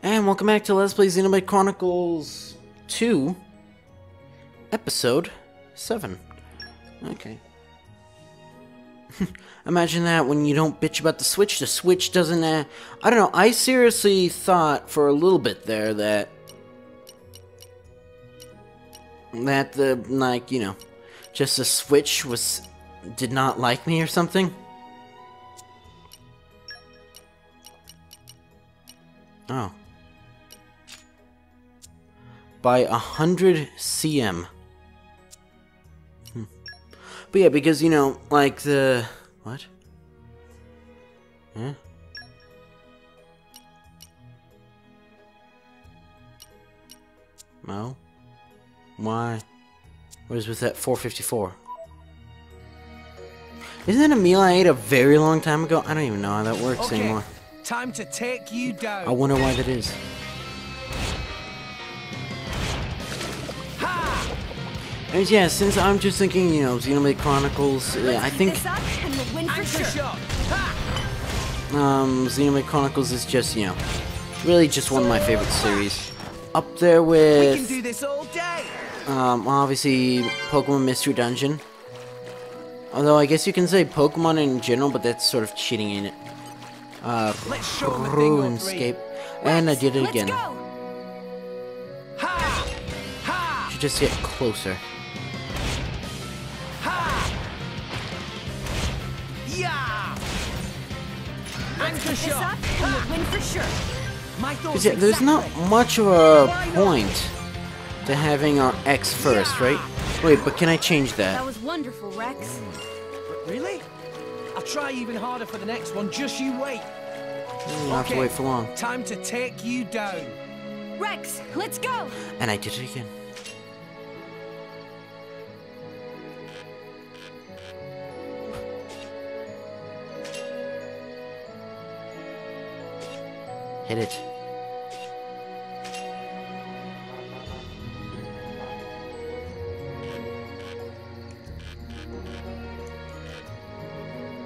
And welcome back to Let's Play Xenoblade Chronicles 2, Episode 7. Okay. Imagine that when you don't bitch about the Switch, the Switch doesn't... Uh, I don't know, I seriously thought for a little bit there that... That the, like, you know, just the Switch was... did not like me or something. Oh. By a hundred cm. Hmm. But yeah, because, you know, like the... What? Huh? No? Why? What is with that 454? Isn't that a meal I ate a very long time ago? I don't even know how that works Okay, anymore. time to take you down. I wonder why that is. And yeah, since I'm just thinking, you know, Xenoblade Chronicles, uh, I think This up and we'll win for Anchor sure. shot. Ha! um, Xenoblade Chronicles is just, you know, really just one of my favorite series. Up there with, do this all day. um, obviously, Pokemon Mystery Dungeon. Although I guess you can say Pokemon in general, but that's sort of cheating in it. Uh, Let's show 'em a thing or RuneScape. And I did it again. go. Ha! Ha! Should just get closer. Cause yeah, there's not much of a point to having our X first, right? Wait, but can I change That that? was wonderful, Rex. Really? I'll try even harder for the next one. Just you wait. Hmm, I'll have to wait for long. Time to take you down. Rex, let's go. And I did it again. Hit it.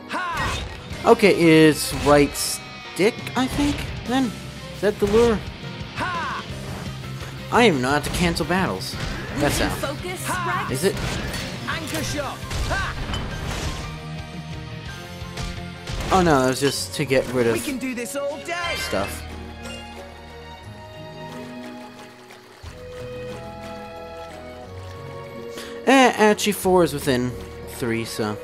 Ha! Okay, it's right stick, I think, then? Is that the lure? Ha! I am not even to cancel battles. That's Losing how. focus, Ha! Rex. Is it? Anchor shot. Ha! Oh no, that was just to get rid We of can do this all day. stuff. Actually four is within three, so...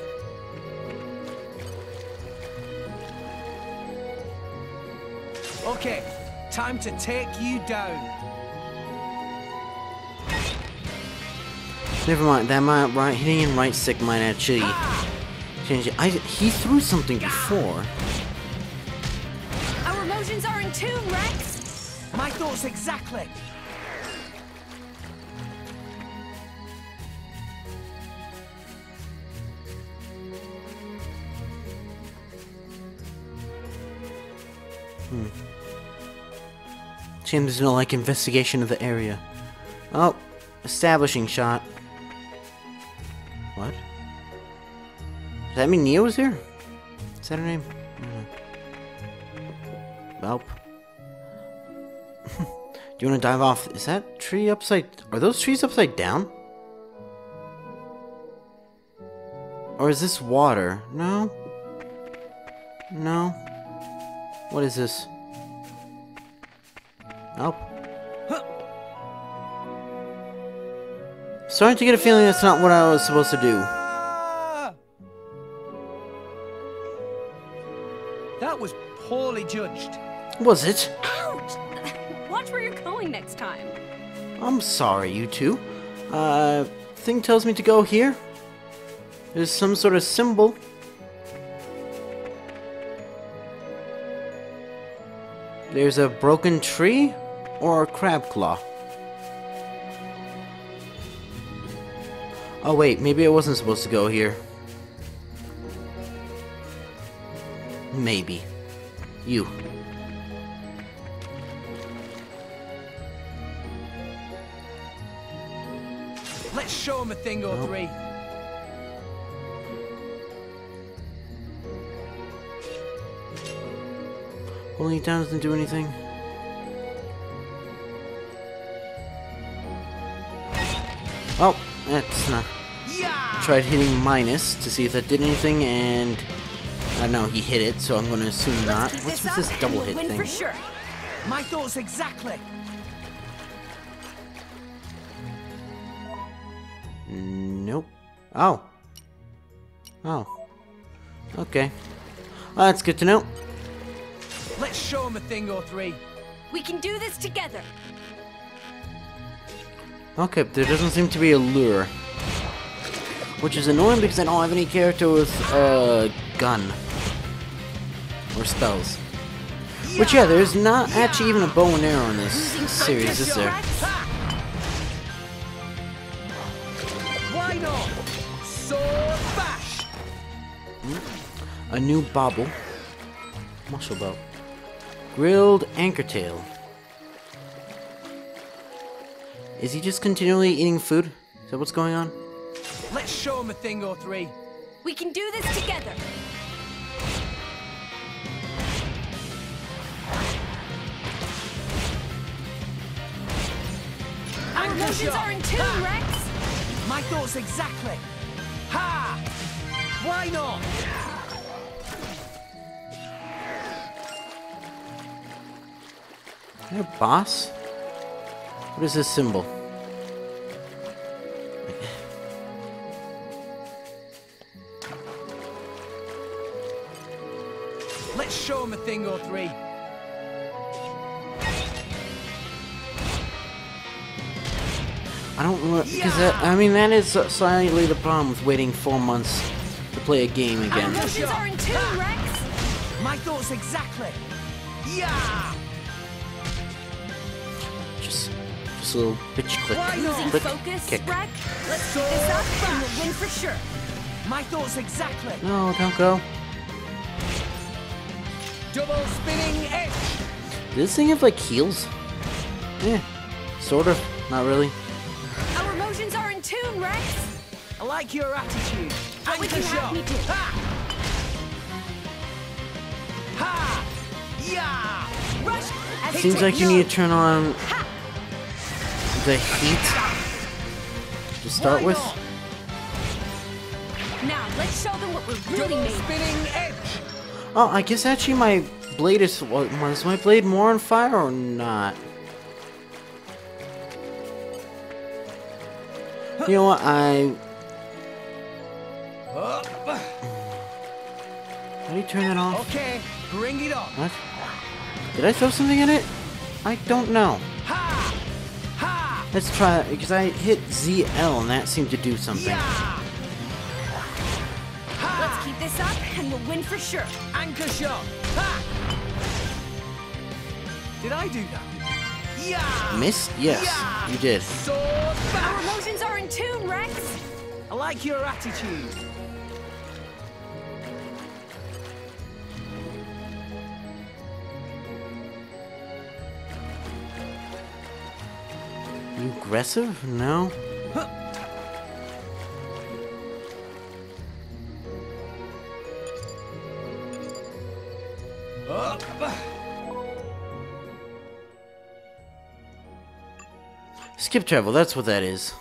Okay, time to take you down. Never mind, that might right hitting and right sick might actually change it. I he threw something before. Our emotions are in tune, Rex. My thoughts exactly. Shame there's no like investigation of the area. Oh, establishing shot. What? Does that mean Neo was here? Is that her name? Mm. Welp. Do you want to dive off? Is that tree upside? Are those trees upside down? Or is this water? No. No. What is this? Nope. Starting to get a feeling that's not what I was supposed to do. That was poorly judged. Was it? Ouch! Watch where you're going next time. I'm sorry, you two. Uh, thing tells me to go here. There's some sort of symbol. There's a broken tree or a crab claw. Oh wait, maybe I wasn't supposed to go here. Maybe. You. Let's show him a thing or three. Holding it down doesn't do anything. Well, that's uh, not... Tried hitting minus to see if that did anything, and... Uh, I don't know, he hit it, so I'm gonna assume not. What's this with this double hit thing? for sure. My thoughts exactly. Nope. Oh. Oh. Okay. Well, that's good to know. Let's show him a thing or three. We can do this together. Okay, there doesn't seem to be a lure. Which is annoying because I don't have any character with a gun. Or spells. Which, yeah, there's not actually even a bow and arrow in this series, is there? Bash! A new bauble. Muscle belt. Grilled anchor tail. Is he just continually eating food? Is that what's going on? Let's show him a thing or three. We can do this together. Our Anchor emotions are in tune, Ha! Rex. My thoughts exactly. Ha! Why not? Hey, boss? What is this symbol? Let's show him a thing or three. I don't know because that, I mean that is slightly the problem with waiting four months to play a game Our again. emotions are in tune, Rex. My thoughts exactly. Yeah! Just a click, Losing click, focus, kick. Rex. Let's keep this up and we'll win for sure. My thoughts exactly. No, don't go. Double spinning edge. Does this thing have like heels? Yeah, sort of. Not really. Our emotions are in tune, Rex. I like your attitude. What would Anchor you have me do? Ha! Ha! Yeah! Rush. Seems like you need to turn on Ha! The heat to start with. Now let's show them what we're really Double made. spinning edge. Oh, I guess actually my blade is wa- was my blade more on fire or not? You know what? I Up. how do you turn that off? Okay, bring it on. What? Did I throw something in it? I don't know. Ha! Ha! Let's try it because I hit ZL and that seemed to do something. Let's keep this up and we'll win for sure. Anchor shot. Ha! Did I do that? Yeah! Miss? Yes, Yeah! you did. Our emotions are in tune, Rex. I like your attitude. Aggressive? No. Skip travel, that's what that is.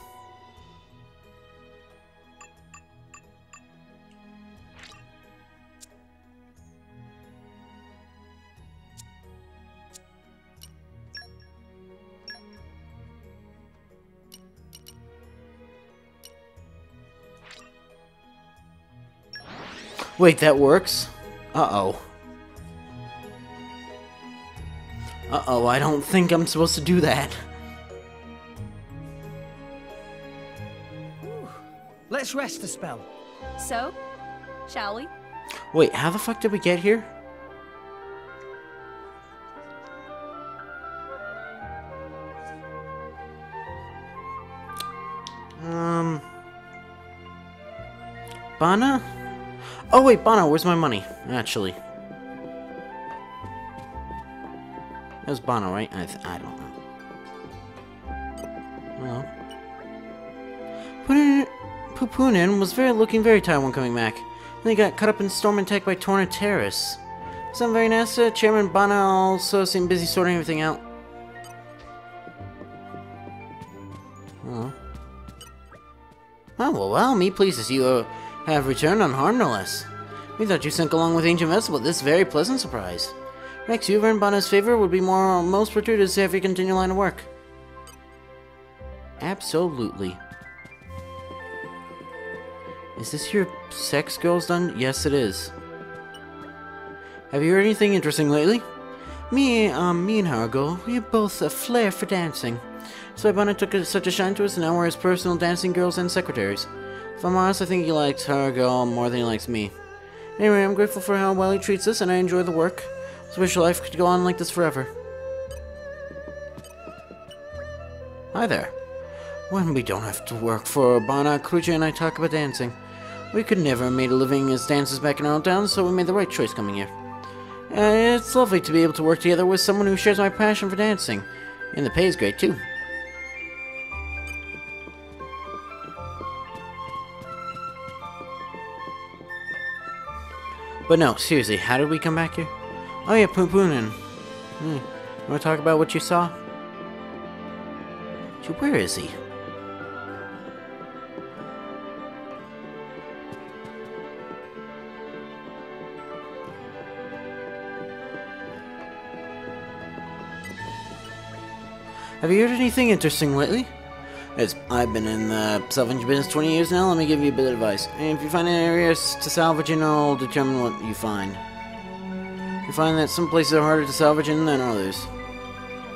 Wait, that works? Uh-oh. Uh-oh, I don't think I'm supposed to do that. Let's rest a spell. So, shall we? Wait, how the fuck did we get here? Um... Bana? Oh wait, Bono, where's my money? Actually. That was Bono, right? I, I don't know. Well... Punin, Pupunin was very looking very tired when coming back. And he got cut up in storm and attack by Tornaterus. Some very nasty. Chairman Bana also seemed busy sorting everything out. Oh. Oh, well, well, me pleases you uh, have returned unharmed, no less. We thought you sank along with Ancient Vessel, but this very pleasant surprise. Rex, you've earned Bana's favor. Would be more most fortuitous to have you continue line of work. Absolutely. Is this your sex girls done? Yes, it is. Have you heard anything interesting lately? Me, um, me and Hargo, we have both a flair for dancing. So Bonna took a, such a shine to us, and now we're his personal dancing girls and secretaries. If I'm honest, I think he likes Hargo more than he likes me. Anyway, I'm grateful for how well he treats us, and I enjoy the work. I wish life could go on like this forever. Hi there. When we don't have to work for Bana, Kruja and I talk about dancing. We could never have made a living as dancers back in our own town, so we made the right choice coming here. Uh, it's lovely to be able to work together with someone who shares my passion for dancing. And the pay is great, too. But no, seriously, how did we come back here? Oh yeah, Pupunin. Hmm. You want to talk about what you saw? Where is he? Have you heard anything interesting lately? As I've been in the salvage business 20 years now, let me give you a bit of advice. If you find any areas to salvage in, I'll determine what you find. You find that some places are harder to salvage in than others.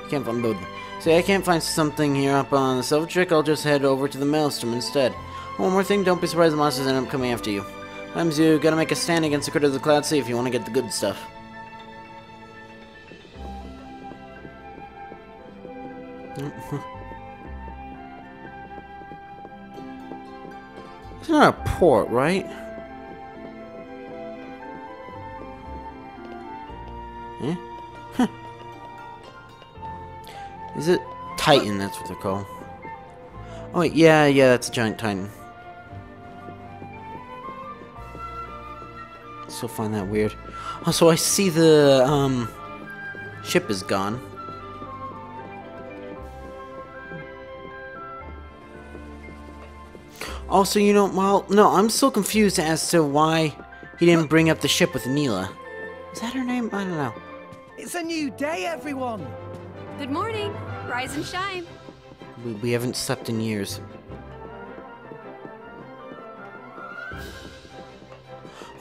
You can't find both. Say I can't find something here up on the salvage trick, I'll just head over to the maelstrom instead. One more thing, don't be surprised the monsters end up coming after you. Sometimes you gotta make a stand against the critter of the cloud sea if you want to get the good stuff. Port, right? Yeah? Huh. Is it Titan? That's what they're called. Oh, yeah, yeah, that's a giant Titan. Still find that weird. Also, I see the, um, ship is gone. Also, you know, well, no, I'm still confused as to why he didn't bring up the ship with Neela. Is that her name? I don't know. It's a new day, everyone. Good morning. Rise and shine. We, we haven't slept in years.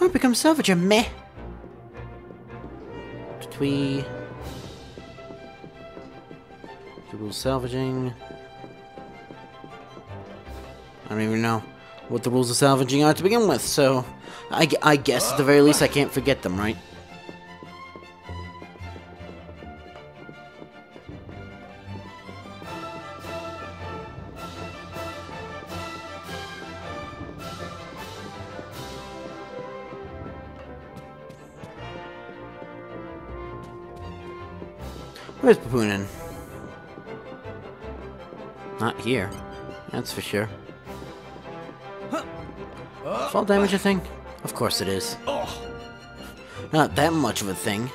Oh, become salvager, meh. Twee. Rules salvaging. I don't even know what the rules of salvaging are to begin with, so I, I guess at the very least I can't forget them, right? Where's Pupunin? Not here. That's for sure. Fall damage a thing? Of course it is. Not that much of a thing.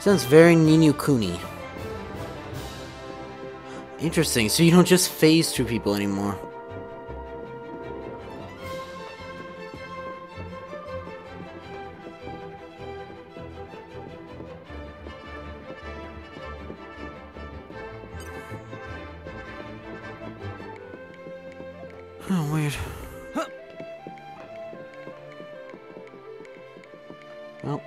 Sounds very Ni no Kuni. Interesting, so you don't just phase through people anymore. Oh, weird. Well.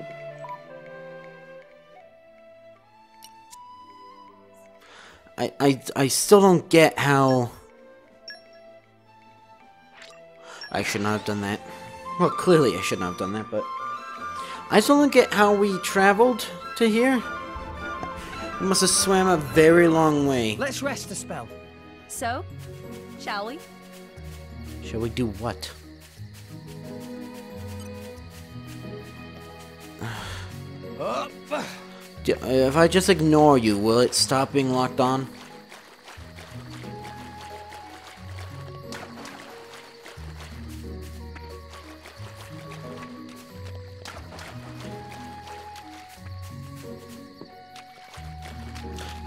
I, I, I still don't get how... I should not have done that. Well, clearly I should not have done that, but... I still don't get how we traveled to here. We must have swam a very long way. Let's rest a spell. So, shall we? Shall we do what? If I just ignore you, will it stop being locked on?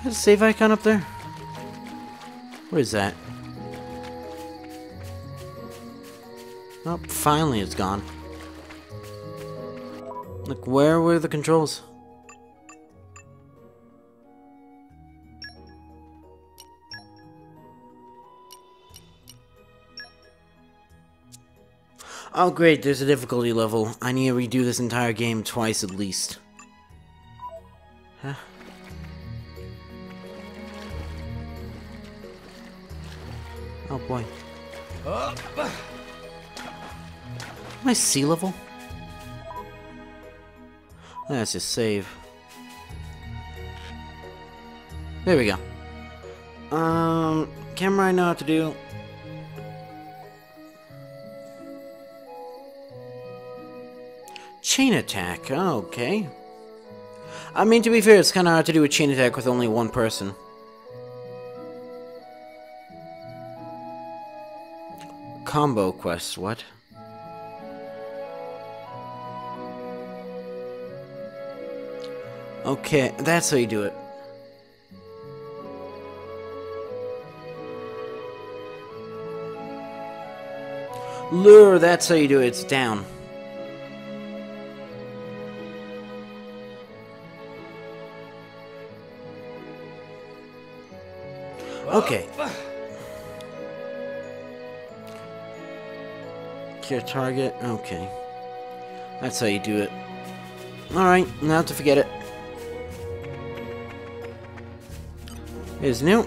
There's a save icon up there? What is that? Oh, finally it's gone. Look, where were the controls? Oh great, there's a difficulty level. I need to redo this entire game twice at least. Huh? Oh boy. I sea level? Let's just save. There we go. Um, camera I know what to do. Chain attack, okay. I mean, to be fair, it's kind of hard to do a chain attack with only one person. Combo quest, what? Okay, that's how you do it. Lure, that's how you do it. It's down. Okay. Cure target. Okay. That's how you do it. Alright, now to forget it. Is new.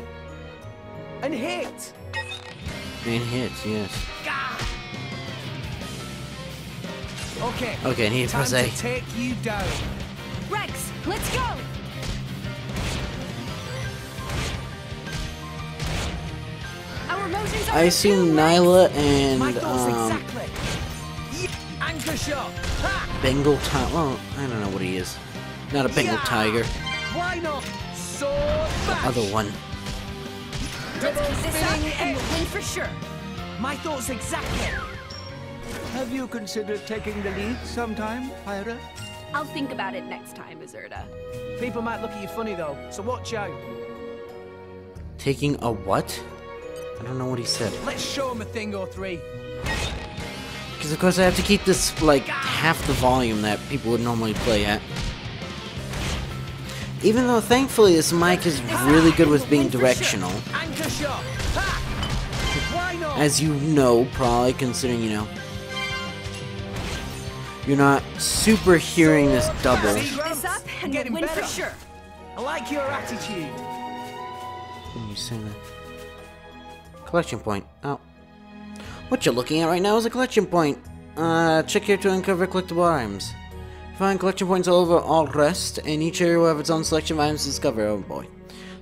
And hit! And hits, yes. Okay. Okay, need to Time press A. to take you down. Rex, let's go! Our motions are I assume attuned, Nyla and um, exactly. Yeah. Anchor shot. Bengal Tiger. Well, I don't know what he is. Not a Bengal Yeah. Tiger. Why not? Sword bash. Other one. Let's Double keep this up and we'll win for sure. My thoughts exactly. Have you considered taking the lead sometime, Pyra? I'll think about it next time, Azurda. People might look at you funny though, so watch out. Taking a what? I don't know what he said. Let's show him a thing or three. Because of course I have to keep this like half the volume that people would normally play at. Even though thankfully this mic is really good with being directional. Anchor shot. Ha! Why not? As you know, probably considering, you know, you're not super hearing this double. This up and Getting win better. for sure. I like your attitude. When you say that. Collection point. Oh. What you're looking at right now is a collection point. Uh, check here to uncover collectible items. Find collection points all over Alrest, and each area will have its own selection of items to discover. Oh boy.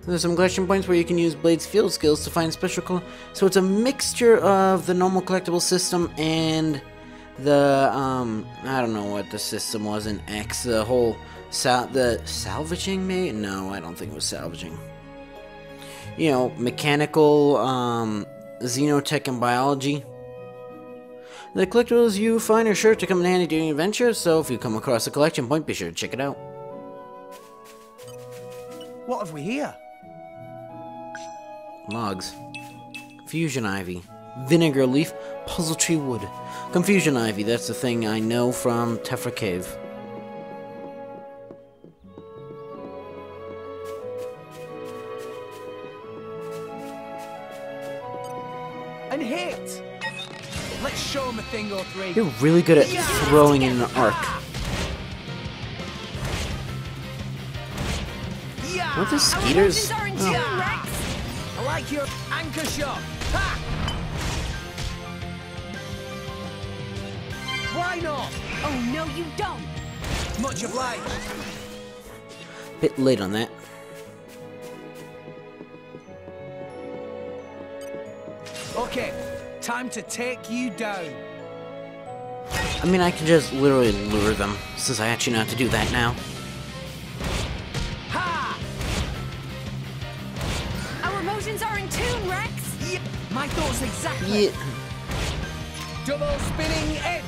There's some collection points where you can use Blade's field skills to find special So it's a mixture of the normal collectible system and the, um, I don't know what the system was in X. The whole, sal- the salvaging maybe? No, I don't think it was salvaging you know, mechanical, um, xenotech, and biology. The collectibles you find are sure to come in handy during your adventures, so if you come across a collection point, be sure to check it out. What have we here? Logs. Fusion ivy. Vinegar leaf. Puzzle tree wood. Confusion ivy, that's the thing I know from Tephra Cave. You're really good at throwing in an arc. Yeah. What the Our skeeters? motions are in Oh. I like your anchor shot. Ha! Why not? Oh, no, you don't. Much obliged. Bit late on that. Okay, time to take you down. I mean, I can just literally lure them, since I actually know how to do that now. Ha! Our emotions are in tune, Rex. Yeah. My thoughts exactly. Yeah. Double spinning edge.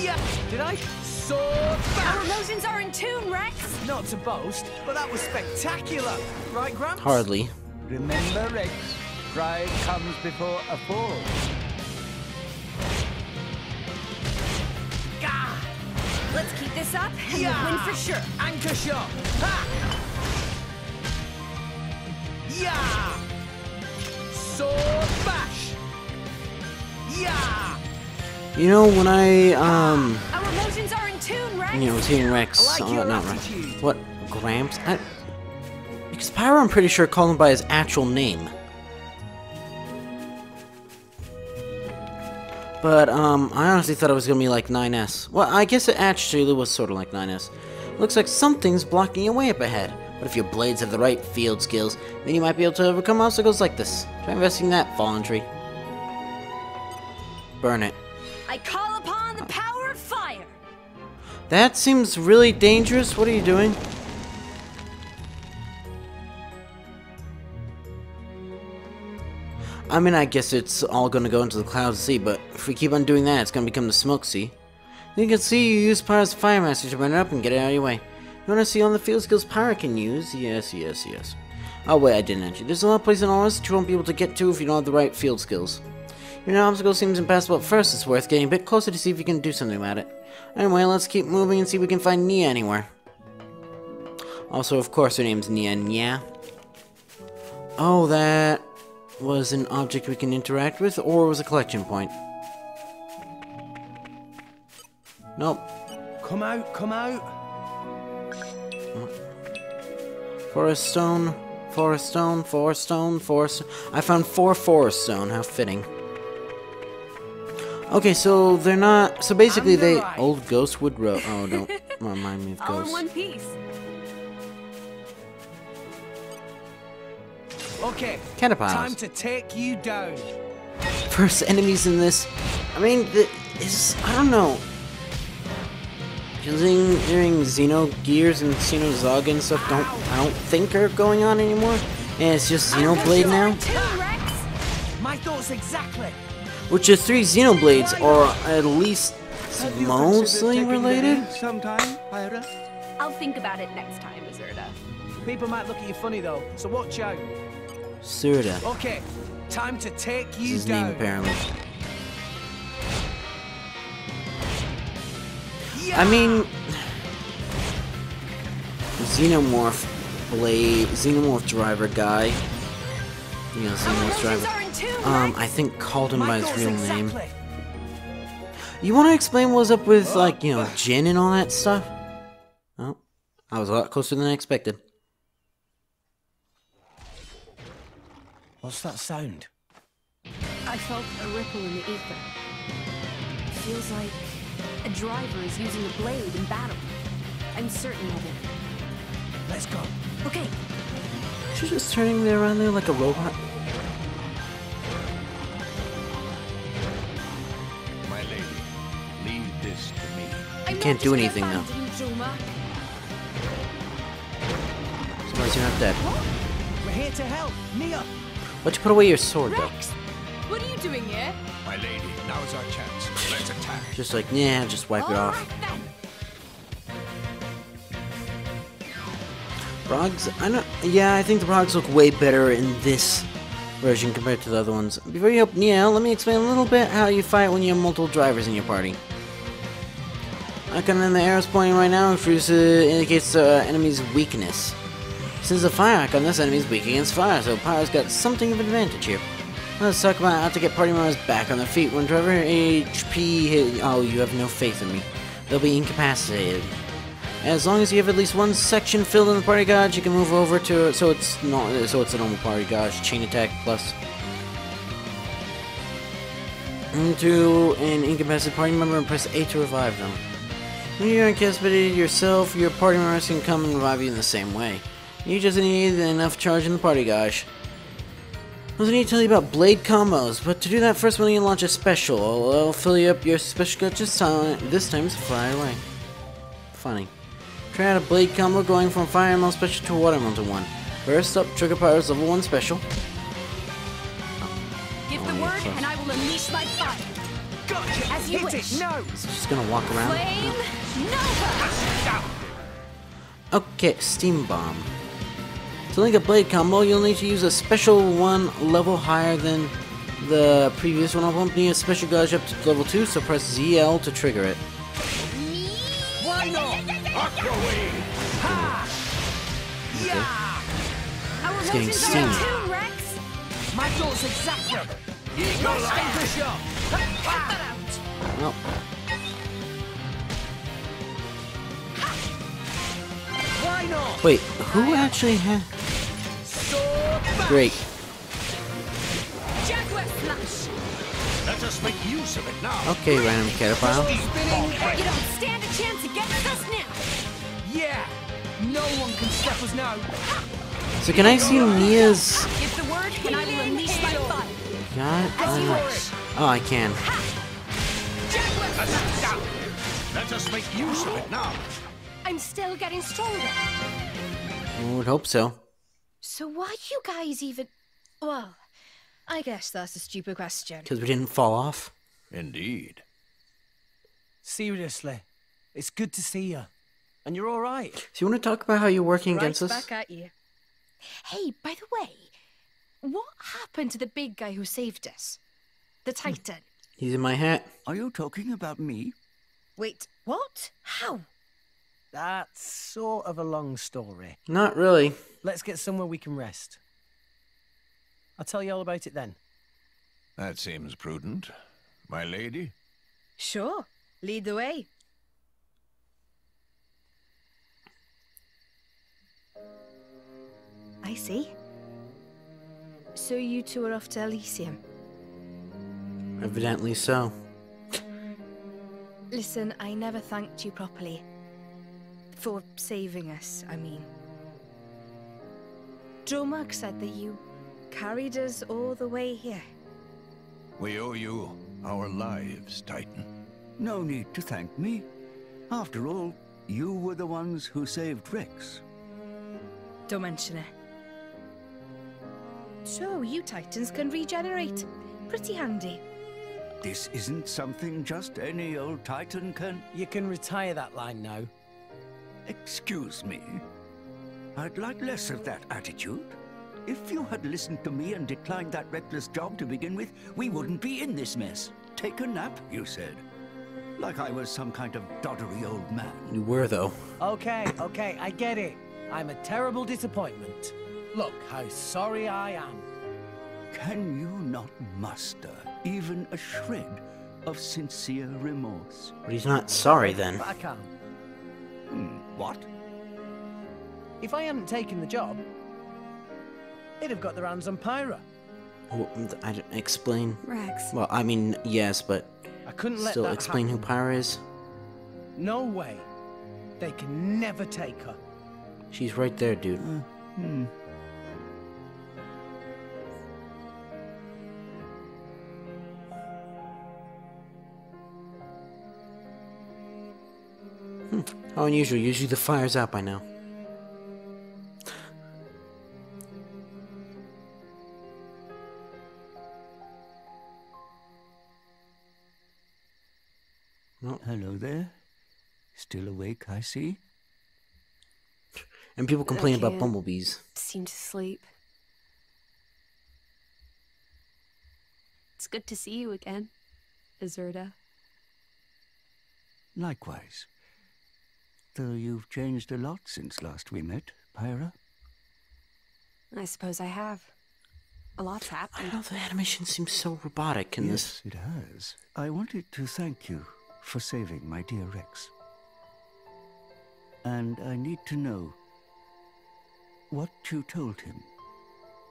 Yeah. Did I? Sword Our emotions are in tune, Rex! Not to boast, but that was spectacular. Right, Gramps? Hardly. Remember, Rex, pride comes before a fall. Let's keep this up, and Yeah! we'll win for sure. Anchor shot! Ha! Yeah! Sword bash! Yeah! You know, when I, um, Our emotions are in tune, Rex! you know, was hearing Rex, I like uh, your not Rex, what, Gramps? I, because Pyra, I'm pretty sure, called him by his actual name. But, um, I honestly thought it was gonna be like 9S. Well, I guess it actually was sort of like 9S. Looks like something's blocking your way up ahead. But if your blades have the right field skills, then you might be able to overcome obstacles like this. Try investing in that, Fallen Tree. Burn it. I call upon the power of fire! That seems really dangerous. What are you doing? I mean, I guess it's all gonna go into the clouds sea, but if we keep on doing that, it's gonna become the smoke sea. You can see you use Pyra's Fire Master to burn it up and get it out of your way. You wanna see all the field skills Pyro can use? Yes, yes, yes. Oh wait, I didn't actually. There's a lot of places in all this that you won't be able to get to if you don't have the right field skills. Your new obstacle seems impassable at first, it's worth getting a bit closer to see if you can do something about it. Anyway, let's keep moving and see if we can find Nia anywhere. Also, of course, her name's Nia Nia. Oh, that was an object we can interact with, or was a collection point? Nope. Come out, come out. Forest stone, forest stone, forest stone, forest. I found four forest stone. How fitting. Okay, so they're not. So basically, they old Ghostwood Road. Oh, don't remind me of All in ghosts. one piece. Okay, Caterpillars. time to take you down. First enemies in this. I mean, the, is I don't know. Using hearing Xenogears and Xenosaga and stuff don't I don't think are going on anymore. And it's just Xenoblade Are now. in! My thoughts exactly. Which the three Xenoblades are at least Have you considered mostly related. lead sometime, I'll think about it next time, Azurda. People might look at you funny though, so watch out. Surda. Okay, time to take you his down. name apparently. Yeah! I mean, Xenomorph Blade, Xenomorph Driver guy. You know, Xenomorph Driver. Um, I think called him by his real name. You want to explain what's up with like you know Jin and all that stuff? Oh, I was a lot closer than I expected. What's that sound? I felt a ripple in the ether. Feels like a driver is using a blade in battle. I'm certain of it. Let's go. Okay, She's just turning me around there like a robot. My lady, leave this to me. I'm can't do anything, now. abandon you, Joma. Surprised you're not dead. We're here to help. Nia. Why'd you put away your sword though? Rex, what are you doing here? My lady, now's our chance. Let's attack. Just like yeah, just wipe it All off. right then. Frogs? I know. Yeah, I think the frogs look way better in this version compared to the other ones. Before you help Nia, let me explain a little bit how you fight when you have multiple drivers in your party. I Icon in the arrows pointing right now introduces, uh, indicates the enemy's weakness. Since the fire icon, this enemy is weak against fire, so Pyra's got something of an advantage here. Let's talk about how to get party members back on their feet. When driver HP hit, oh, you have no faith in me. They'll be incapacitated. As long as you have at least one section filled in the party gauge, you can move over to it so it's not so it's a normal party gauge. Chain attack plus. Into an incapacitated party member and press A to revive them. When you're incapacitated yourself, your party members can come and revive you in the same way. You just need enough charge in the party gauge. I was need to tell you about blade combos, but to do that first we need to launch a special. I'll, I'll fill you up your special gauge this time. This time, so fly away. Funny. Try out a blade combo going from fire elemental special to water elemental one. First up, trigger powers level one special. Give Oh, the word, and I will unleash my fire. Gotcha! As you Hit wish. it! No! Just gonna walk around. Flame Nova! Okay, Steam Bomb. To link a blade combo, you'll need to use a special one level higher than the previous one. I'll need a special gauge up to level 2, so press ZL to trigger it. Our getting steamy. Well, wait, who actually had... now. Okay, random Caterpillar. Spinning You don't stand a chance against us now! Yeah! No one can stop us now! So can I see Nia's... Give the word and I will unleash my fire! God? As you Uh, oh, I can. Jaguar Let us make use of it now. I'm still getting stronger. I would hope so. So why you guys even... Well, I guess that's a stupid question. Because we didn't fall off. Indeed. Seriously, it's good to see you. And you're alright. So you want to talk about how you're working Right against us? back at you. Hey, by the way, what happened to the big guy who saved us? The hmm. Titan. He's in my hat. Are you talking about me? Wait, what? How? That's sort of a long story. Not really. Let's get somewhere we can rest. I'll tell you all about it then. That seems prudent. My lady? Sure, lead the way. I see. So you two are off to Elysium. Evidently so. Listen, I never thanked you properly. For saving us, I mean. Dromarch said that you carried us all the way here. We owe you our lives, Titan. No need to thank me. After all, you were the ones who saved Rex. Don't mention it. So, you Titans can regenerate. Pretty handy. This isn't something just any old Titan can. You can retire that line now. Excuse me. I'd like less of that attitude. If you had listened to me and declined that reckless job to begin with, we wouldn't be in this mess. Take a nap, you said. Like I was some kind of doddery old man. You were, though. Okay, okay, I get it. I'm a terrible disappointment. Look how sorry I am. Can you not muster even a shred of sincere remorse? But he's not sorry then. But I can't. What? If I hadn't taken the job, they'd have got their hands on Pyra. Well, I don't explain. Rex. Well, I mean, yes, but I couldn't let still that explain happen. who Pyra is. No way. They can never take her. She's right there, dude. Hmm. How unusual. Usually the fire's out by now. Hello there. Still awake, I see. And people complain about bumblebees. Seem to sleep. It's good to see you again, Azurda. Likewise. Though you've changed a lot since last we met, Pyra. I suppose I have. A lot's happened. I happened. know the animation seems so robotic in this. yes, it has. I wanted to thank you for saving my dear Rex. And I need to know what you told him.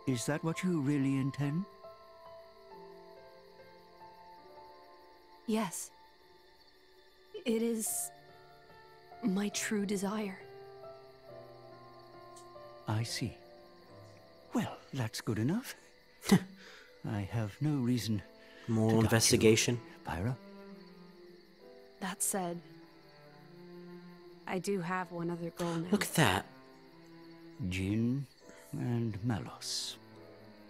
Is that what you really intend? Yes. It is my true desire. I see. Well, that's good enough. I have no reason More to doubt you, investigation. Pyra. That said, I do have one other goal now. Look at that. Jin and Malos.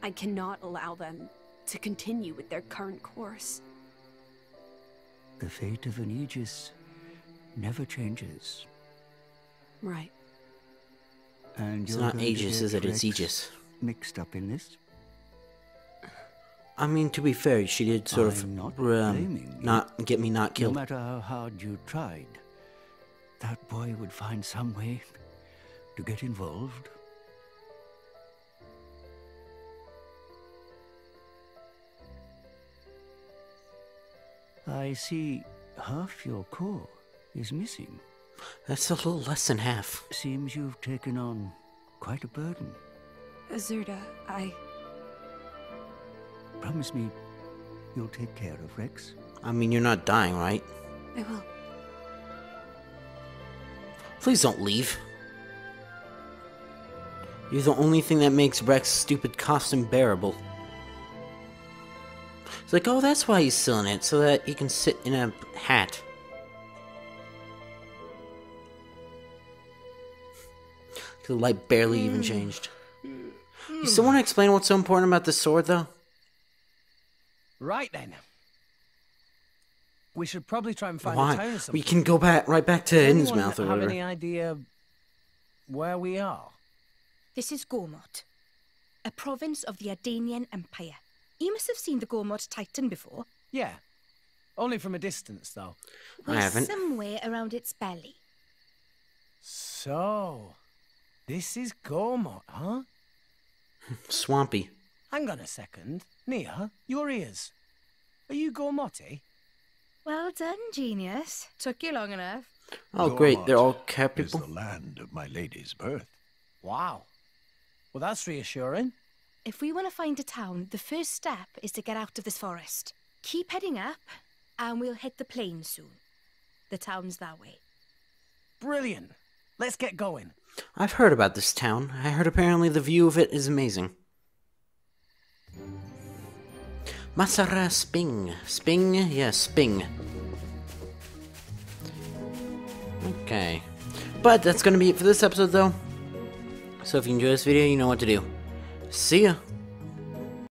I cannot allow them to continue with their current course. The fate of an Aegis never changes. Right. And It's not going to Aegis, is it? It's Aegis. Mixed up in this? I mean, to be fair, she did sort I'm of not um, not get me not killed. No matter how hard you tried, that boy would find some way to get involved. I see half your core is missing. That's a little less than half. Seems you've taken on quite a burden. Azurda, I. Promise me you'll take care of Rex. I mean, you're not dying, right? I will. Please don't leave. You're the only thing that makes Rex's stupid costume bearable. It's like, oh, that's why he's still in it, so that he can sit in a hat. The light barely even mm. changed. You still want to explain what's so important about this sword, though? Right then. We should probably try and find a town Why? or We can go back right back to Does anyone Innsmouth or have any idea where we are? This is Gormott, a province of the Ardanian Empire. You must have seen the Gormott Titan before. Yeah. Only from a distance, though. I We're haven't. somewhere around its belly. So, this is Gormott, huh? Swampy. Hang on a second. Nia, your ears. Are you Gormotti? Eh? Well done, genius. Took you long enough. Oh, great. They're all Dormont cat is the land of my lady's birth. Wow. Well, that's reassuring. If we want to find a town, the first step is to get out of this forest. Keep heading up, and we'll hit the plain soon. The town's that way. Brilliant. Let's get going. I've heard about this town. I heard apparently the view of it is amazing. Masara Sping. Sping? Yeah, Sping. Okay. But that's gonna be it for this episode, though. So if you enjoyed this video, you know what to do. See ya!